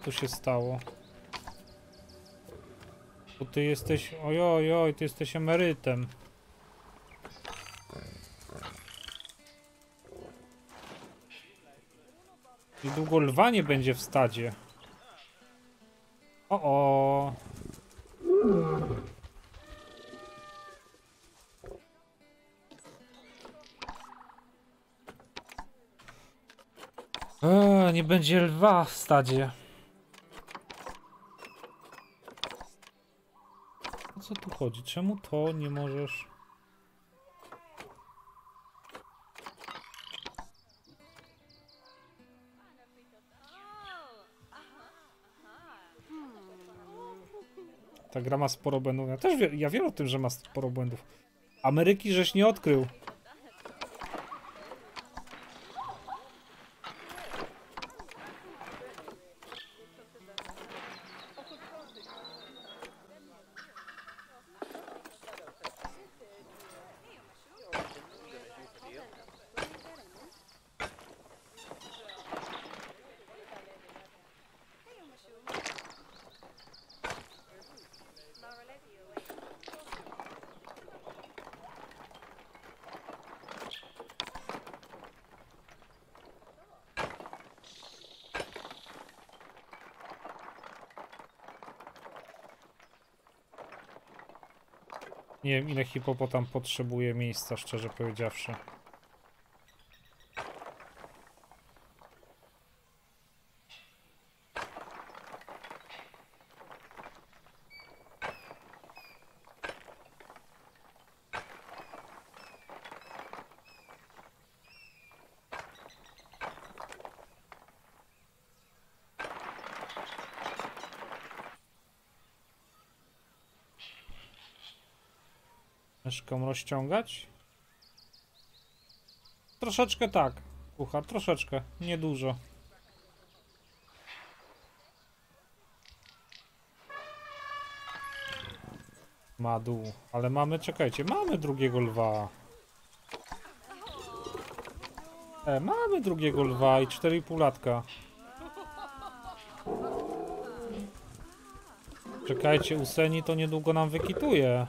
tu się stało? Bo ty jesteś... Ojoj, oj, ty jesteś emerytem. Niedługo lwa nie będzie w stadzie. O, o. Eee, nie będzie lwa w stadzie. Co tu chodzi? Czemu to nie możesz? Ta gra ma sporo błędów. Ja też wie, ja wiem o tym, że ma sporo błędów. Ameryki żeś nie odkrył. Nie wiem ile hipopotam potrzebuje miejsca, szczerze powiedziawszy. Rozciągać? Troszeczkę tak, kuchar, troszeczkę, niedużo. Ma dół, ale mamy, czekajcie, mamy drugiego lwa. E, mamy drugiego lwa i 4,5 latka. Czekajcie, Useni to niedługo nam wykituje.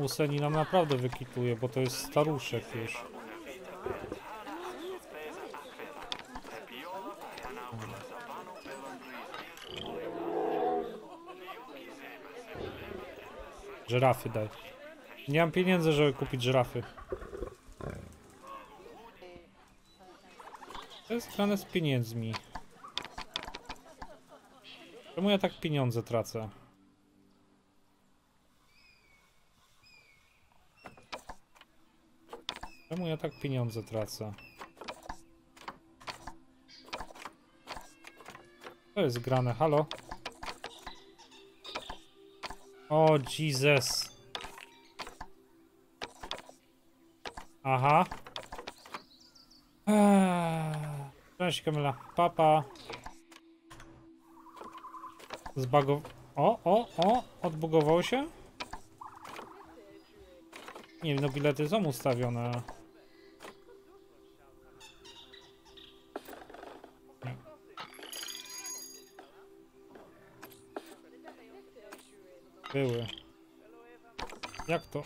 Useni nam naprawdę wykituje, bo to jest staruszek już. Żyrafy daj. Nie mam pieniędzy, żeby kupić żyrafy. To jest grane z pieniędzmi. Czemu ja tak pieniądze tracę? Ja tak pieniądze tracę? To jest grane, halo? O, Jesus. Aha. Eee. Cześć Kamila. Papa. Zbagow... O, o, o! Odbugował się? Nie wiem, no bilety są ustawione. Były. Jak to?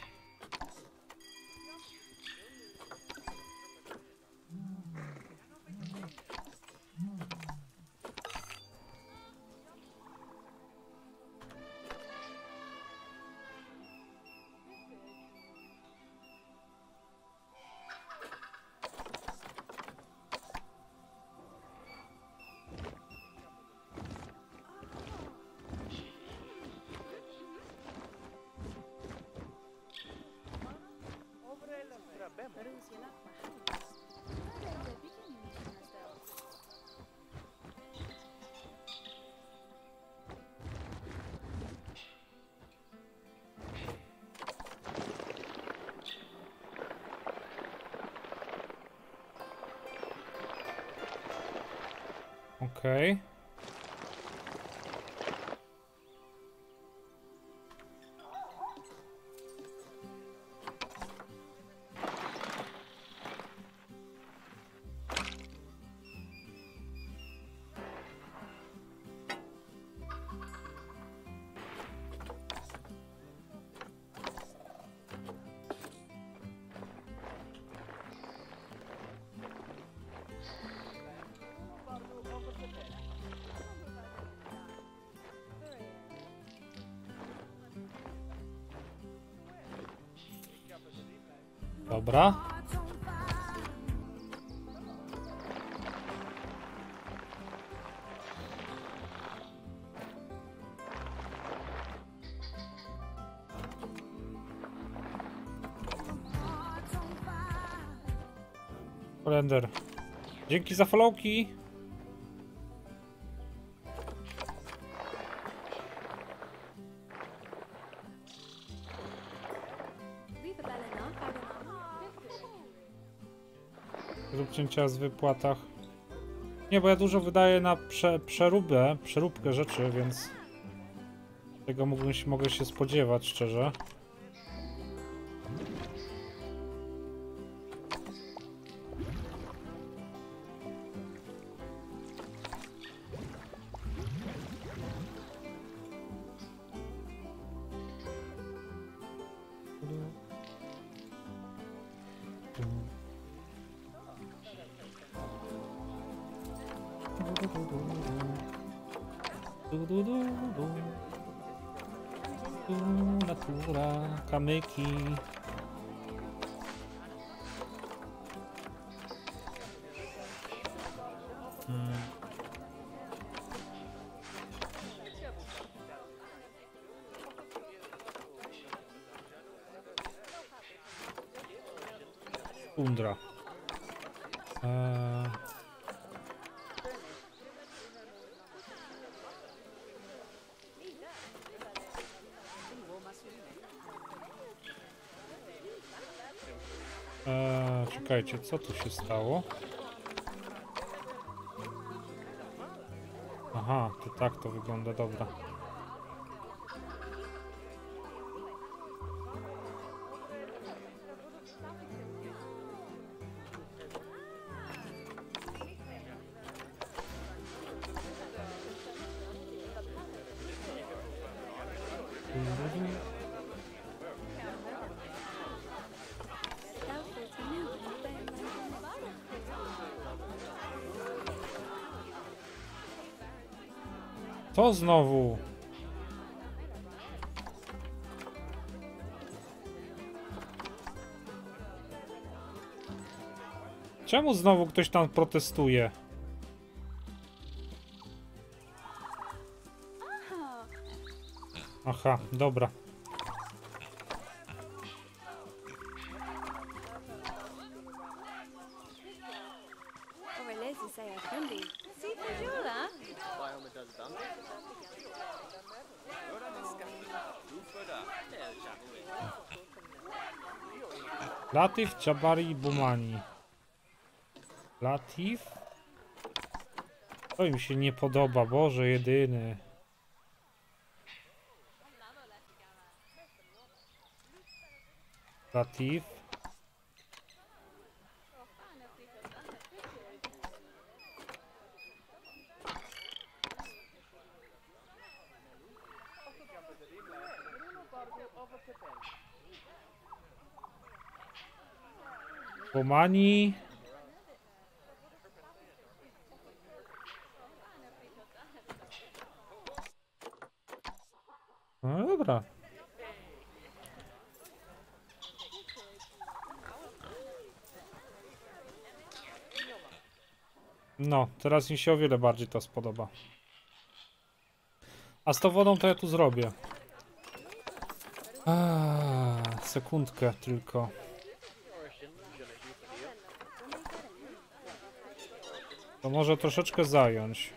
Okej. Dobra. Kolender. Dzięki za followki. Cięcia z wypłatach. Nie, bo ja dużo wydaję na prze, przeróbę, przeróbkę rzeczy, więc tego mógłbym mogę się spodziewać, szczerze. Tundra. Eee... Eee, czekajcie, co tu się stało? Aha, to tak to wygląda, dobra. Znowu. Czemu znowu ktoś tam protestuje? Aha, dobra. Latif, Jabari, Bumani. Latif? To im się nie podoba, Boże jedyny. Latif. Bumani. No dobra. No, teraz mi się o wiele bardziej to spodoba. A z tą wodą to ja tu zrobię. A, sekundkę tylko. To może troszeczkę zająć.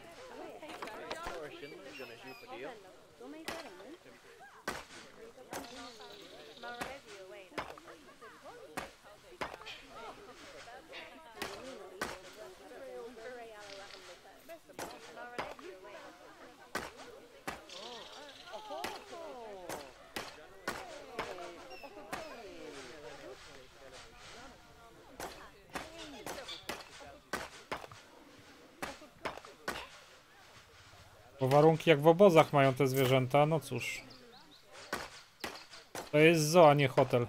Bo warunki jak w obozach mają te zwierzęta, no cóż. To jest zoo, a nie hotel.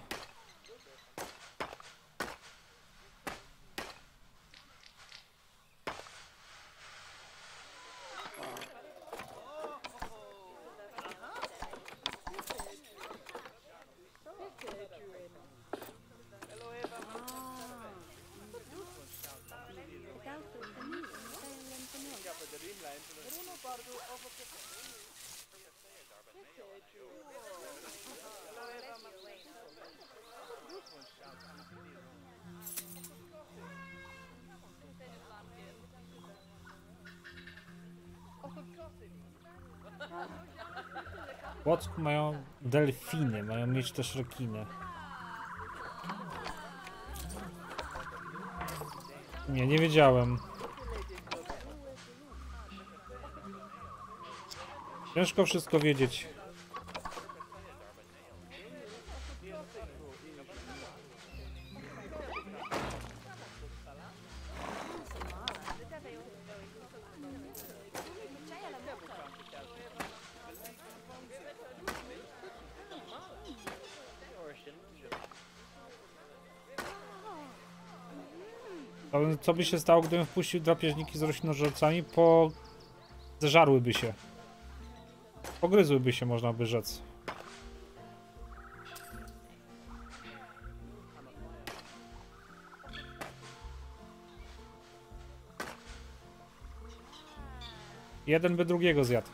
Płocku mają delfiny, mają mieć też rekiny. Nie, nie wiedziałem. Ciężko wszystko wiedzieć. Co by się stało, gdybym wpuścił drapieżniki z roślinożercami? Po... Zeżarłyby się. Pogryzłyby się, można by rzec. Jeden by drugiego zjadł.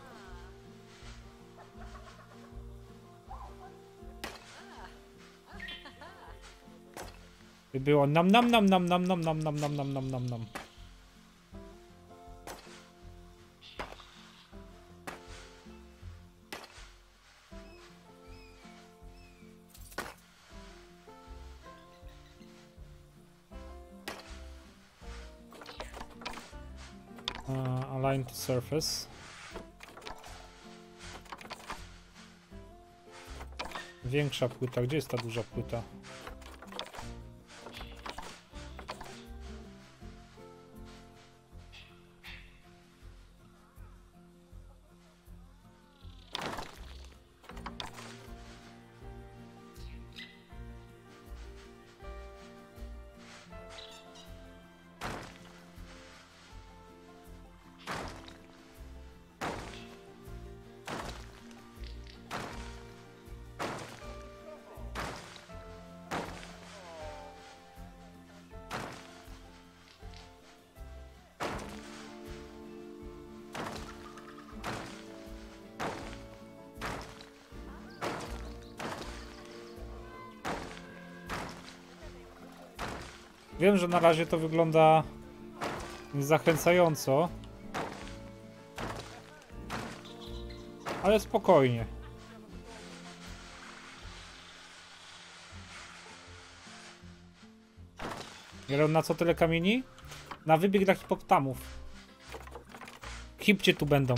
Było nam nam nam nam nam nam nam nam nam nam nam nam nam. Uh, align to surface. Większa płyta. Gdzie jest ta duża płyta? Wiem, że na razie to wygląda zachęcająco. Ale spokojnie. Wiele na co tyle kamieni? Na wybieg dla hipoptamów. Hipcie tu będą.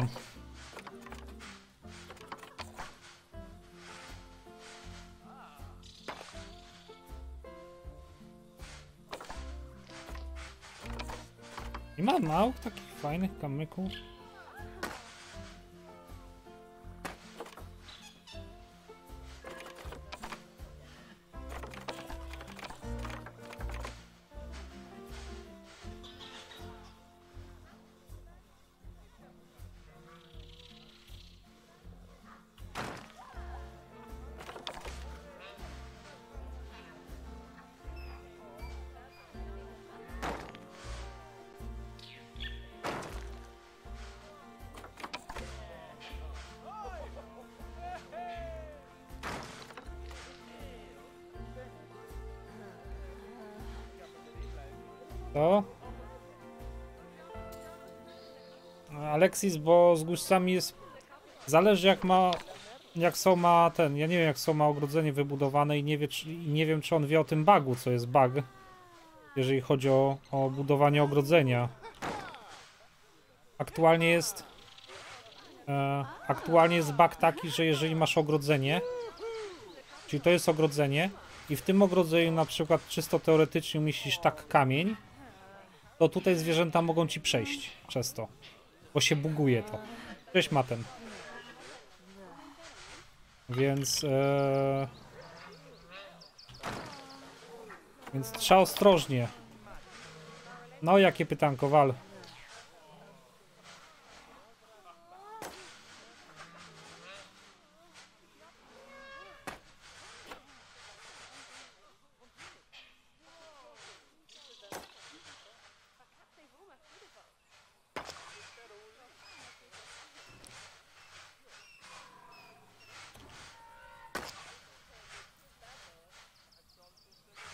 małk takich fajnych kamyków. To? Alexis, bo z guscami jest... Zależy jak ma... Jak są ma ten... Ja nie wiem jak są ma ogrodzenie wybudowane i nie, wie, czy, nie wiem czy on wie o tym bugu, co jest bug. Jeżeli chodzi o, o budowanie ogrodzenia. Aktualnie jest... E, aktualnie jest bug taki, że jeżeli masz ogrodzenie, czyli to jest ogrodzenie i w tym ogrodzeniu na przykład czysto teoretycznie umieścisz tak kamień, to tutaj zwierzęta mogą ci przejść przez to, bo się buguje to. Cześć Matem. Więc... E... Więc trzeba ostrożnie. No jakie pytanko, wal.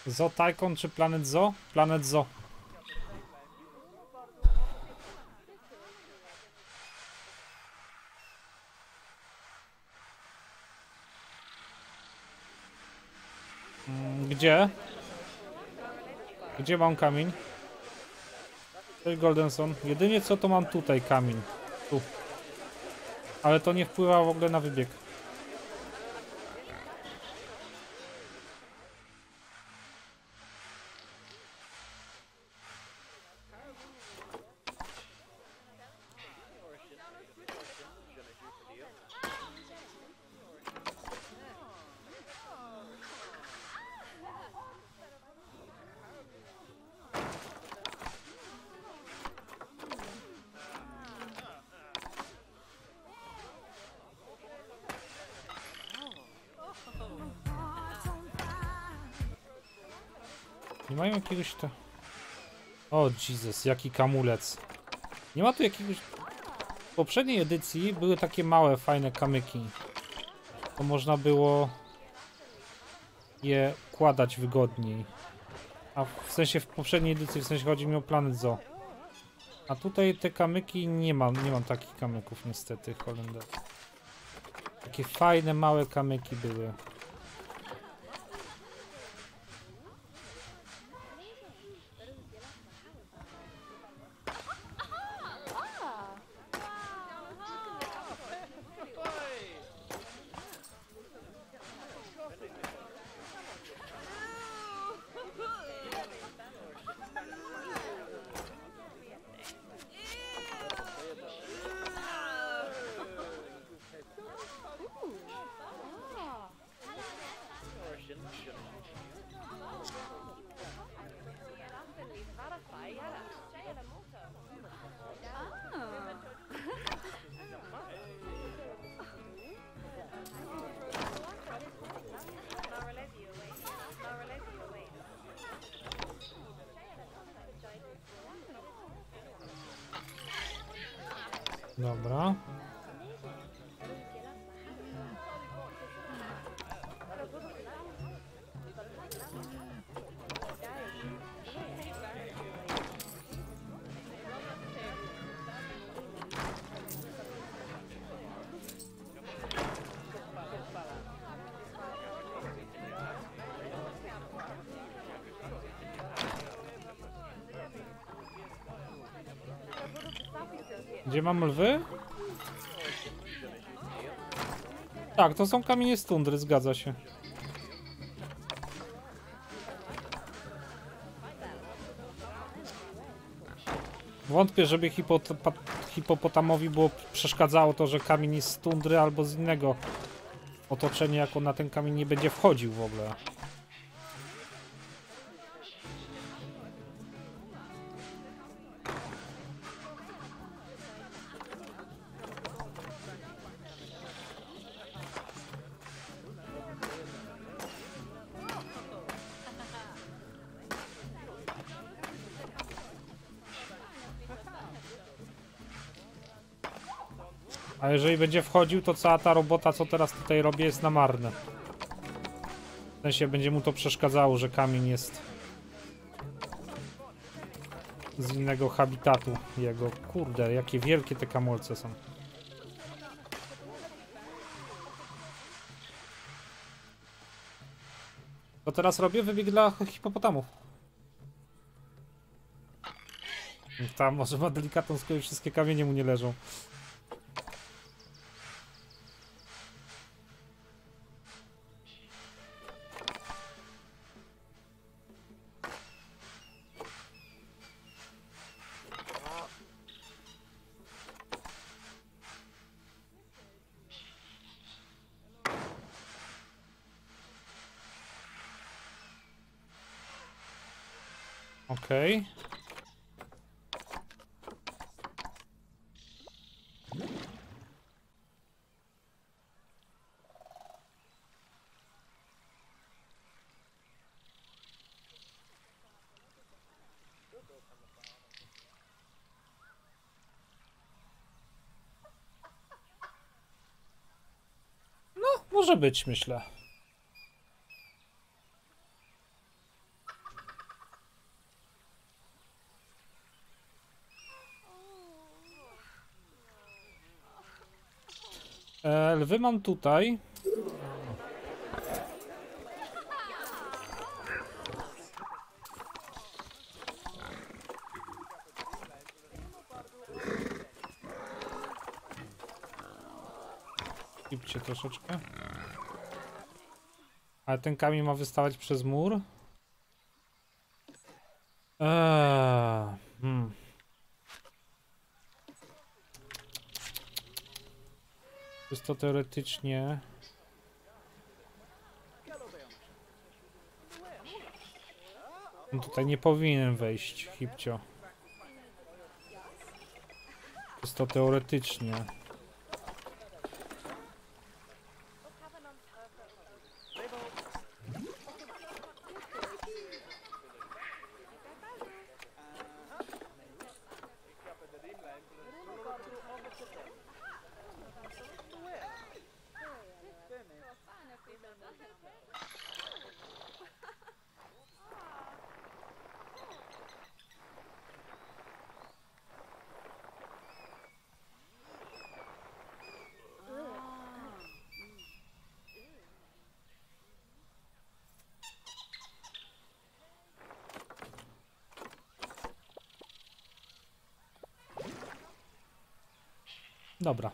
Zo Tycoon czy Planet Zo? Planet Zo. Mm, gdzie? Gdzie mam kamień? Cześć Goldenson. Jedynie co to mam tutaj kamień. Tu. Ale to nie wpływa w ogóle na wybieg. Jakiegoś to... O Jesus, jaki kamulec. Nie ma tu jakiegoś... W poprzedniej edycji były takie małe, fajne kamyki. To można było je kładać wygodniej. A w sensie w poprzedniej edycji, w sensie chodzi mi o Planet Zoo. A tutaj te kamyki nie mam, nie mam takich kamyków niestety, Holender. Takie fajne, małe kamyki były. Gdzie mam lwy? Tak, to są kamienie z tundry, zgadza się. Wątpię, żeby hipopotamowi było przeszkadzało to, że kamień jest z tundry albo z innego otoczenia, jako na ten kamień nie będzie wchodził w ogóle. Będzie wchodził, to cała ta robota, co teraz tutaj robię, jest na marne. W sensie będzie mu to przeszkadzało, że kamień jest z innego habitatu jego. Kurde, jakie wielkie te kamolce są. To teraz robię wybieg dla hipopotamów. Tam może ma delikatną skoro wszystkie kamienie mu nie leżą. Okej. No, może być, myślę. mam tutaj? Kipcie troszeczkę. Ale ten kamień ma wystawać przez mur? Eee, hmm. Jest to teoretycznie. On tutaj nie powinien wejść, Hipcio. Jest to teoretycznie. Dobra.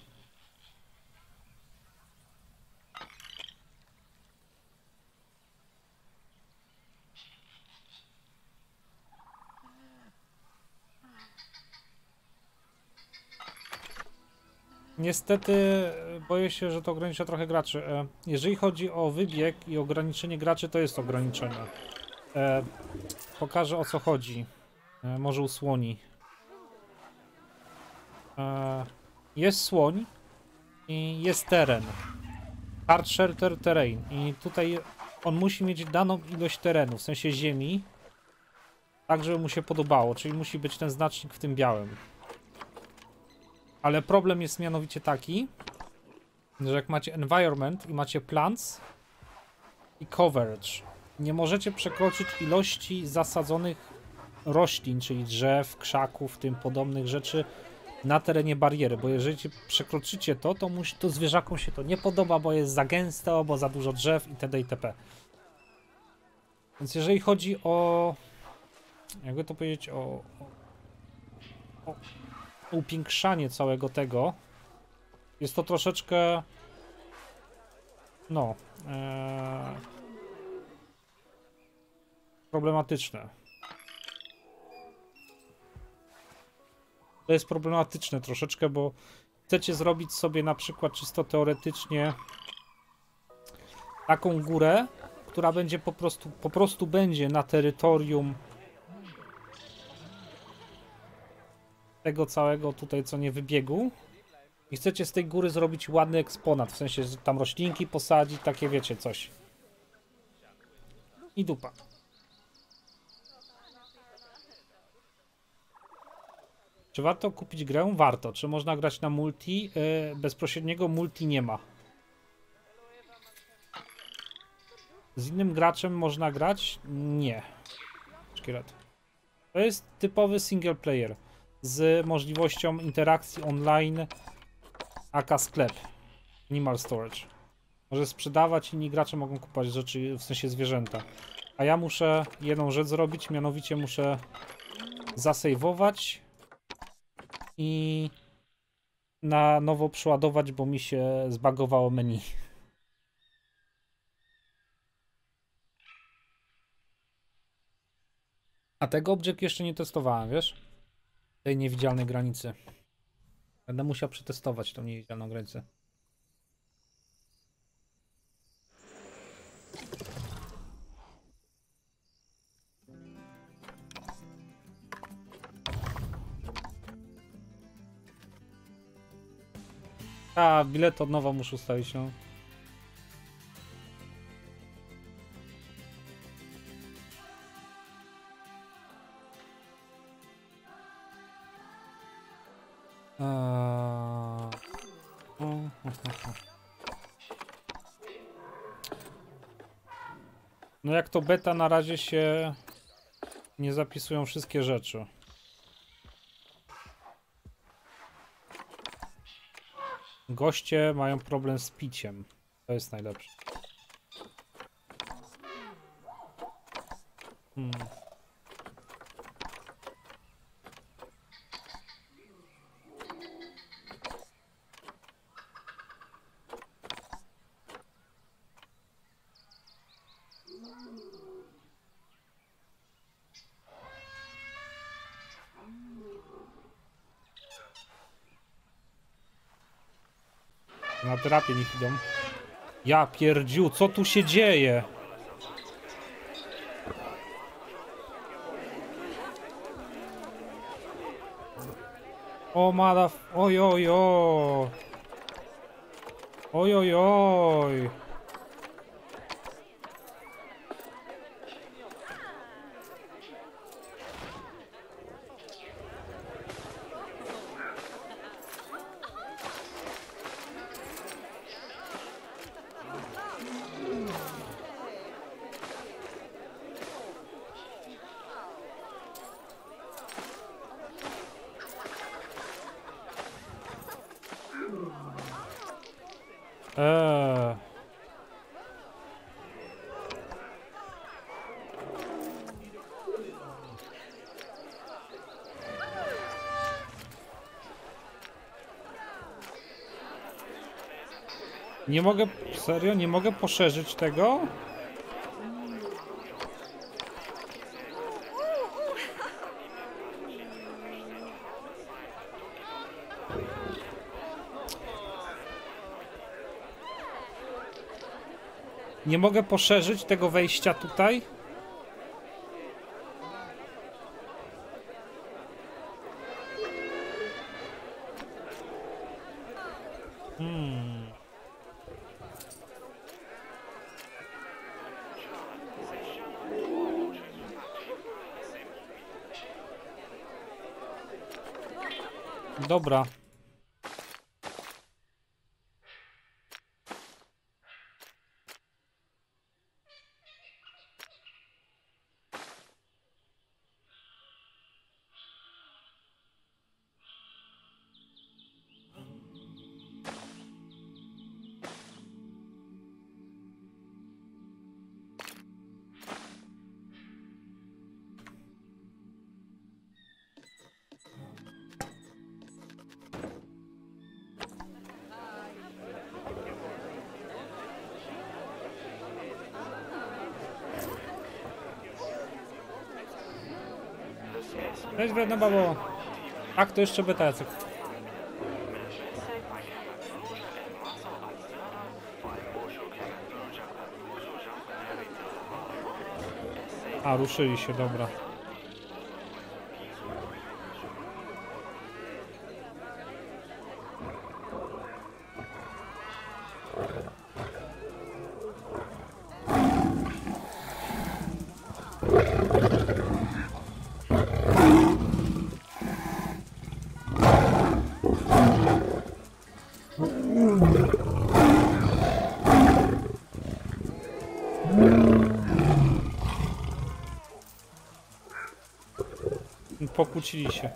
Niestety e, boję się, że to ogranicza trochę graczy. E, Jeżeli chodzi o wybieg i ograniczenie graczy, to jest ograniczenie. E, Pokażę o co chodzi. Może usłoni. Jest słoń i jest teren. Hard shelter terrain. I tutaj on musi mieć daną ilość terenu, w sensie ziemi, tak żeby mu się podobało, czyli musi być ten znacznik w tym białym. Ale problem jest mianowicie taki, że jak macie environment i macie plants i coverage, nie możecie przekroczyć ilości zasadzonych roślin, czyli drzew, krzaków, tym podobnych rzeczy na terenie bariery, bo jeżeli przekroczycie to, to, musi, to zwierzakom się to nie podoba, bo jest za gęste, albo za dużo drzew itd. itp. Więc jeżeli chodzi o jakby to powiedzieć o, o, o upiększanie całego tego, jest to troszeczkę no e, problematyczne. To jest problematyczne troszeczkę, bo chcecie zrobić sobie na przykład czysto teoretycznie taką górę, która będzie po prostu, po prostu będzie na terytorium tego całego tutaj, co nie wybiegu. I chcecie z tej góry zrobić ładny eksponat, w sensie, że tam roślinki posadzić, takie wiecie, coś. I dupa. Czy warto kupić grę? Warto. Czy można grać na multi? Yy, bezpośredniego multi nie ma. Z innym graczem można grać? Nie. To jest typowy single player z możliwością interakcji online aka sklep. Animal Storage. Może sprzedawać, inni gracze mogą kupować rzeczy, w sensie zwierzęta. A ja muszę jedną rzecz zrobić, mianowicie muszę zasejwować i na nowo przeładować, bo mi się zbagowało menu. A tego obiekt jeszcze nie testowałem, wiesz? Tej niewidzialnej granicy. Będę musiał przetestować tą niewidzialną granicę. A, bilet od nowa muszę ustawić, no. To beta na razie się nie zapisują wszystkie rzeczy. Goście mają problem z piciem. To jest najlepsze. Na terapię niech idą. Ja pierdziu, co tu się dzieje? O madaf... Oj, oj, oj. Oj, oj, oj. Nie mogę, serio, nie mogę poszerzyć tego? Nie mogę poszerzyć tego wejścia tutaj? Dobra. Cześć wredna babo. Tak, to jeszcze beta Jacek. A, ruszyli się, dobra. Pokłócili się.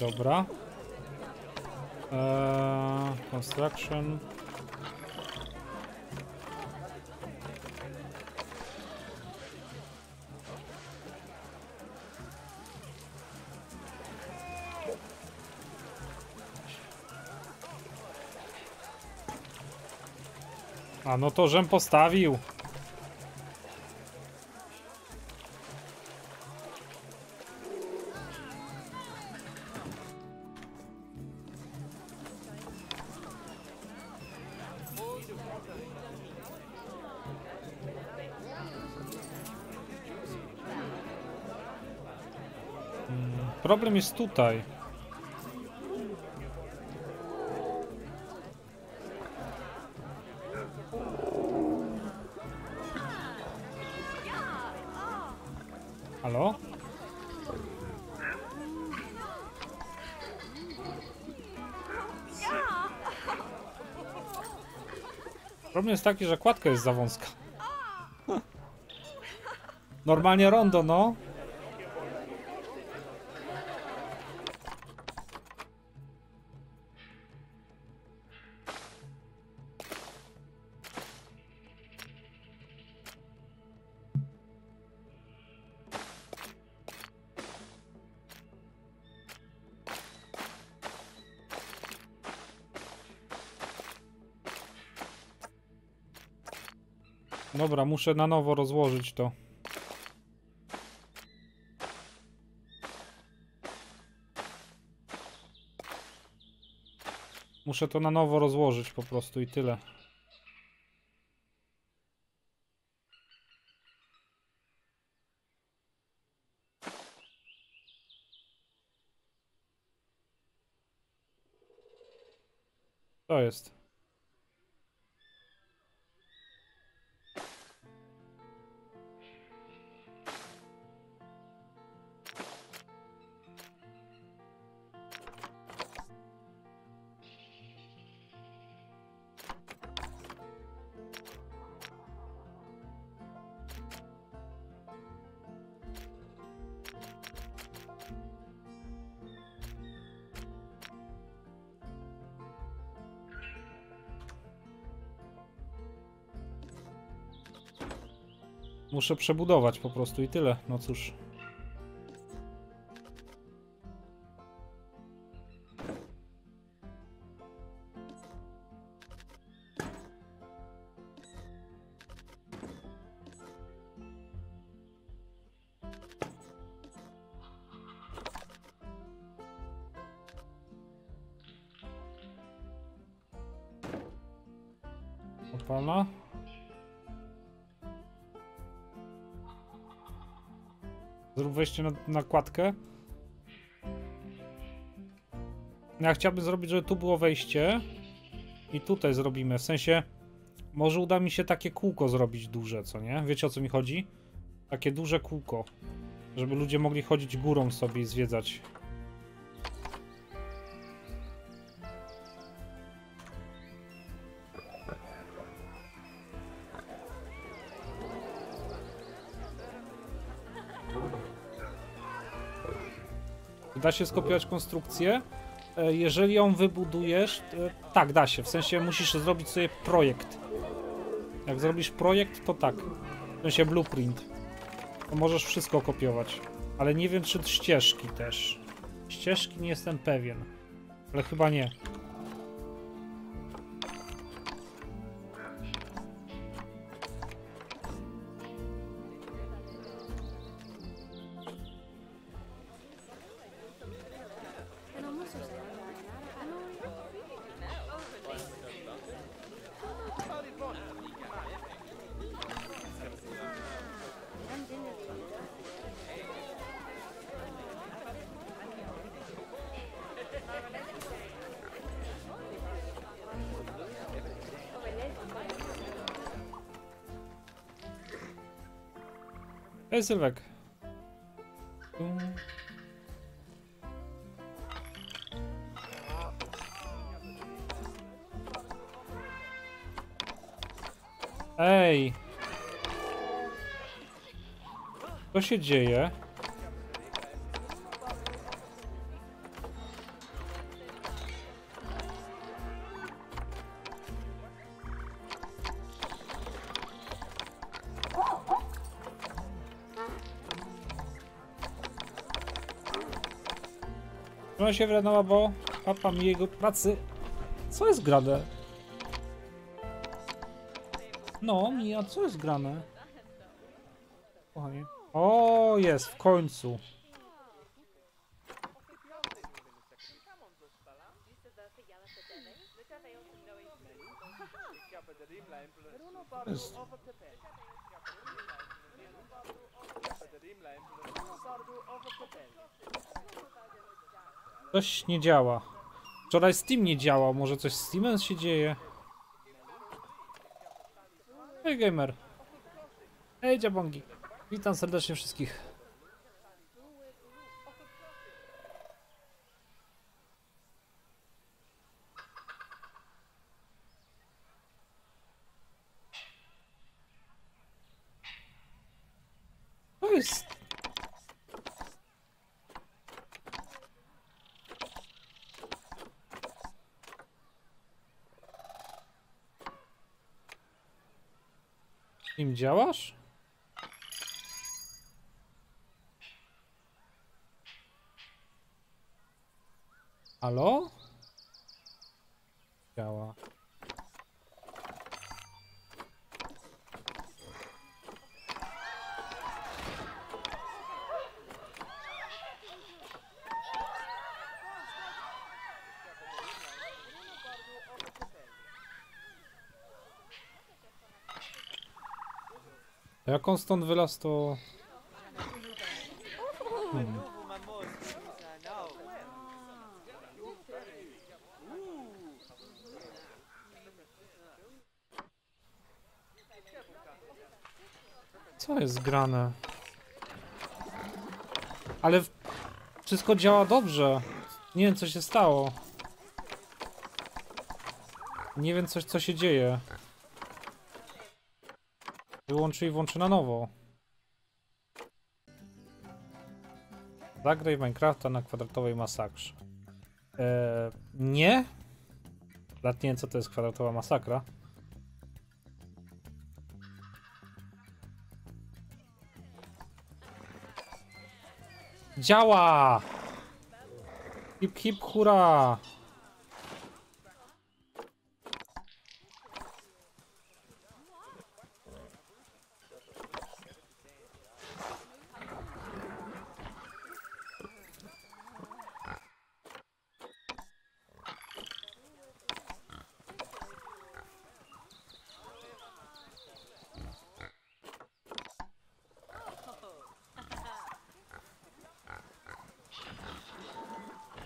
Dobra. Eee, construction. A no to żem postawił. Problem jest tutaj. Halo? Problem jest taki, że kładka jest za wąska. Normalnie rondo, no. Dobra, muszę na nowo rozłożyć to. Muszę to na nowo rozłożyć po prostu i tyle. To jest. Muszę przebudować po prostu i tyle. No cóż. Wejście na nakładkę. Ja chciałbym zrobić, żeby tu było wejście. I tutaj zrobimy. W sensie, może uda mi się takie kółko zrobić duże, co nie? Wiecie o co mi chodzi? Takie duże kółko. Żeby ludzie mogli chodzić górą sobie i zwiedzać. Da się skopiować konstrukcję. E, Jeżeli ją wybudujesz, to, tak, da się. W sensie musisz zrobić sobie projekt. Jak zrobisz projekt, to tak. W sensie blueprint. To możesz wszystko kopiować. Ale nie wiem, czy ścieżki też. Ścieżki nie jestem pewien. Ale chyba nie. Ej, Sylwek. Tu. Ej! Co się dzieje? Się wrenęła, bo papa mi jego pracy. Co jest grane? No, Mia, co jest grane? Kochanie. O, jest, w końcu. Jest. Coś nie działa. Wczoraj Steam nie działał, może coś z Steamem się dzieje? Hej gamer. Hej dziabongi. Witam serdecznie wszystkich. To jest... Nim działasz? Halo? Działa. Jak on stąd wylazł, to... Hmm. Co jest grane? Ale wszystko działa dobrze. Nie wiem co się stało. Nie wiem coś co się dzieje. Wyłączy i włączy na nowo. Zagraj Minecrafta na kwadratowej masakrze. Eee, nie? Lat nie co to jest kwadratowa masakra. Działa! Hip hip hura!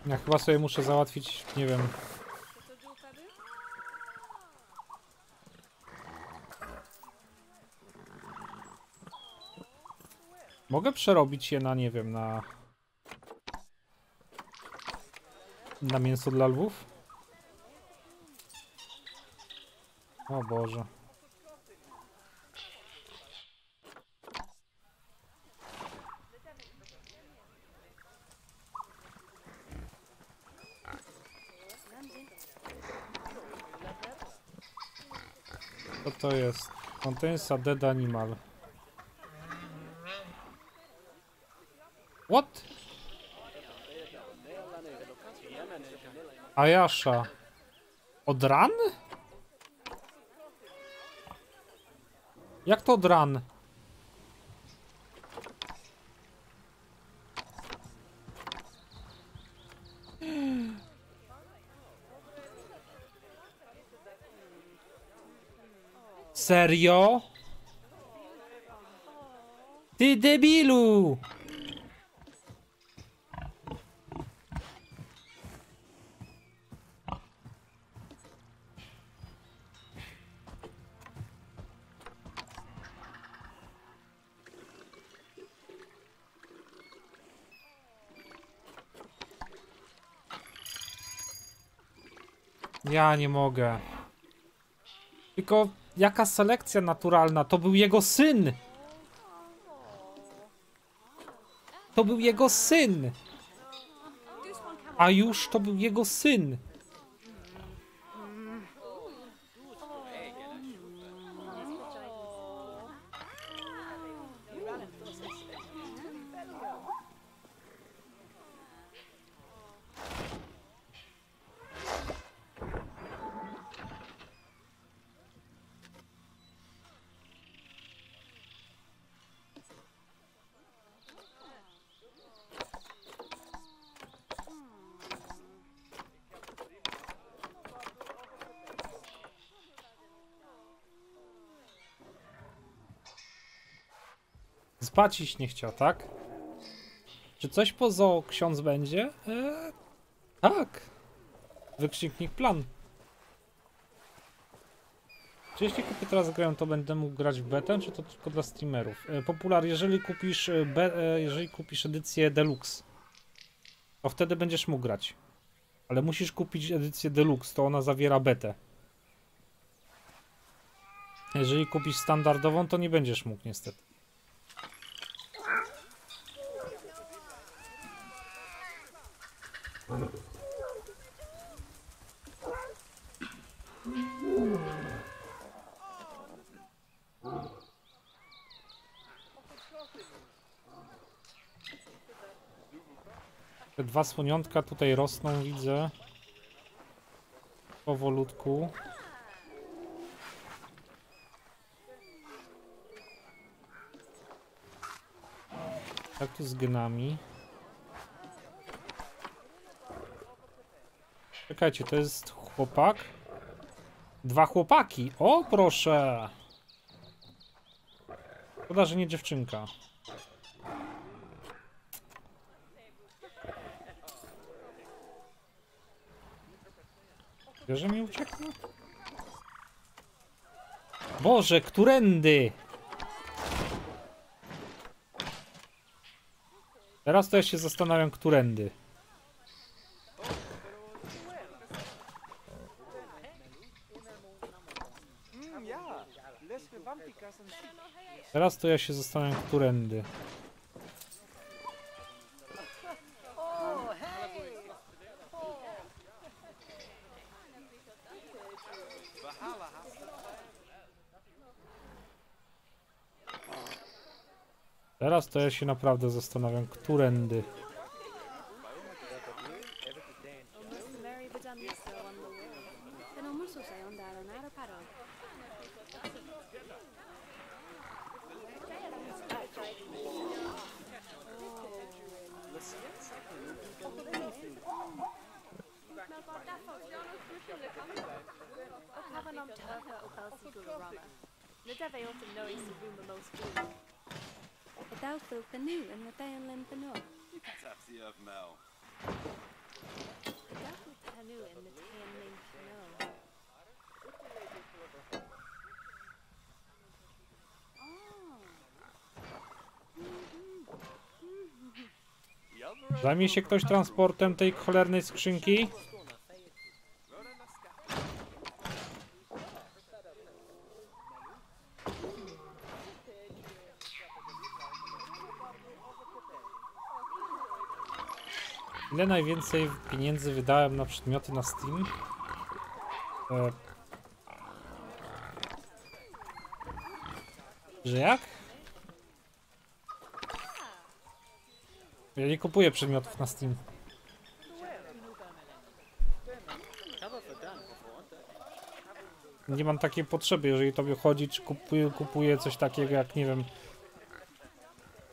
Ja chyba sobie muszę załatwić, nie wiem. Mogę przerobić je na, nie wiem, na... Na mięso dla lwów? O Boże. To jest? Contains a dead animal. What? Ayasha. Od ran? Jak to od ran? Serio? Ty debilu! Ja nie mogę. Tylko jaka selekcja naturalna? To był jego syn! To był jego syn! A już to był jego syn! Spać iść nie chciał, tak? Czy coś poza ksiądz będzie? Eee, tak. Wykrzyknik plan. Czy jeśli kupię teraz grę, to będę mógł grać w betę, czy to tylko dla streamerów? E, Popular, jeżeli kupisz, e, be, e, jeżeli kupisz edycję deluxe, to wtedy będziesz mógł grać. Ale musisz kupić edycję deluxe, to ona zawiera betę. Jeżeli kupisz standardową, to nie będziesz mógł niestety. Te dwa słoniątka tutaj rosną, widzę. Powolutku. Jak tu z genami? Czekajcie, to jest chłopak? Dwa chłopaki. O, proszę! Szkoda, że nie dziewczynka. Że mi uciekło? Boże, którędy? Teraz to ja się zastanawiam, którędy. Mm, Teraz to ja się zastanawiam, którędy. Teraz to ja się naprawdę zastanawiam, którędy. Zajmie się ktoś transportem tej cholernej skrzynki? Ile najwięcej pieniędzy wydałem na przedmioty na Steam? E... Że jak? Ja nie kupuję przedmiotów na Steam. Nie mam takiej potrzeby, jeżeli tobie chodzi, czy kupuję, kupuję coś takiego jak, nie wiem,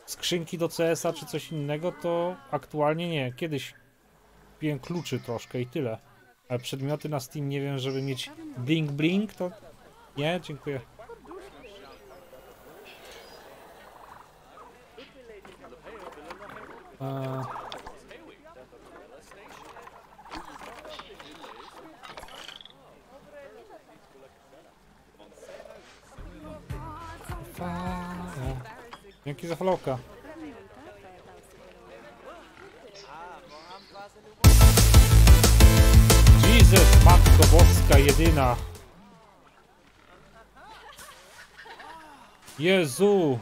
skrzynki do CS-a, czy coś innego, to aktualnie nie. Kiedyś kupiłem kluczy troszkę i tyle. Ale przedmioty na Steam, nie wiem, żeby mieć blink blink, to nie, dziękuję. Eee, Dzięki za followka. Jesus, Matko Boska jedyna. Jezu.